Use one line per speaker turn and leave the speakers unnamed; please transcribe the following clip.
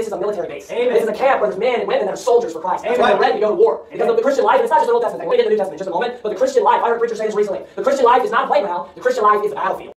This is a military base.
Amen.
This is a camp where there's men and women that are soldiers for Christ. That's why
Amen.
they're ready to go to war. Because the Christian life, and it's not just the Old Testament thing. We'll get the New Testament in just a moment, but the Christian life, I heard a say this recently. The Christian life is not a playground. The Christian life is a battlefield.